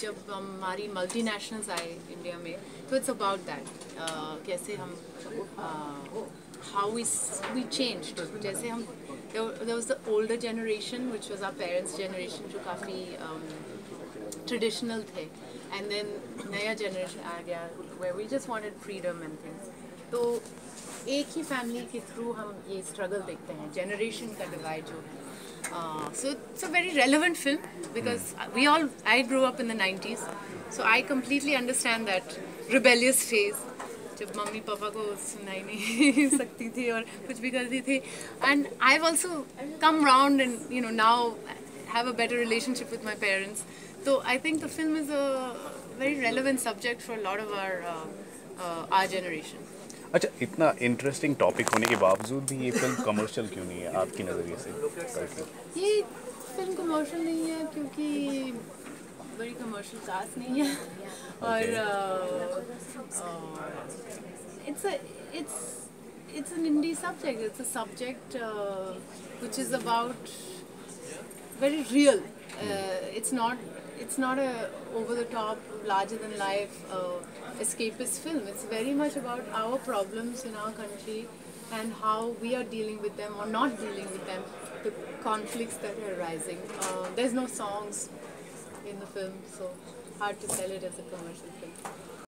जब हमारी multi national आए इंडिया में तो इट्स अबाउट दैट कैसे हम हाउ इज़ वी चेंज जैसे हम was the older generation which was our parents generation जो काफ़ी ट्रेडिशनल um, थे. एंड देन नया जनरेशन आ गया, where we just wanted freedom and things. तो एक ही फैमिली के थ्रू हम ये स्ट्रगल देखते हैं जनरेशन का डिवाइड जो so it's a very relevant film because we all I grow up in the 90s so I completely understand that rebellious phase जब मम्मी पापा को सुनाई नहीं सकती थी और कुछ भी करती थी। And I also come round and you know now have a better relationship with my parents तो I think the film is a very relevant subject for lot of are our generation अच्छा इतना interesting topic होने के बावजूद भी ये film commercial क्यों नहीं है आपकी नज़रिए से ये फिल्म कमर्शियल नहीं है क्योंकि बड़ी कमर्शियल कास्ट नहीं है और it's it's it's an indie subject. It's a subject uh, which is about very real. Uh, it's not it's not a over the top, larger than life uh, escapist film. It's very much about our problems in our country and how we are dealing with them or not dealing with them, the conflicts that are rising. Uh, there's no songs in the film, so hard to sell it as a commercial film.